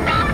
Stop!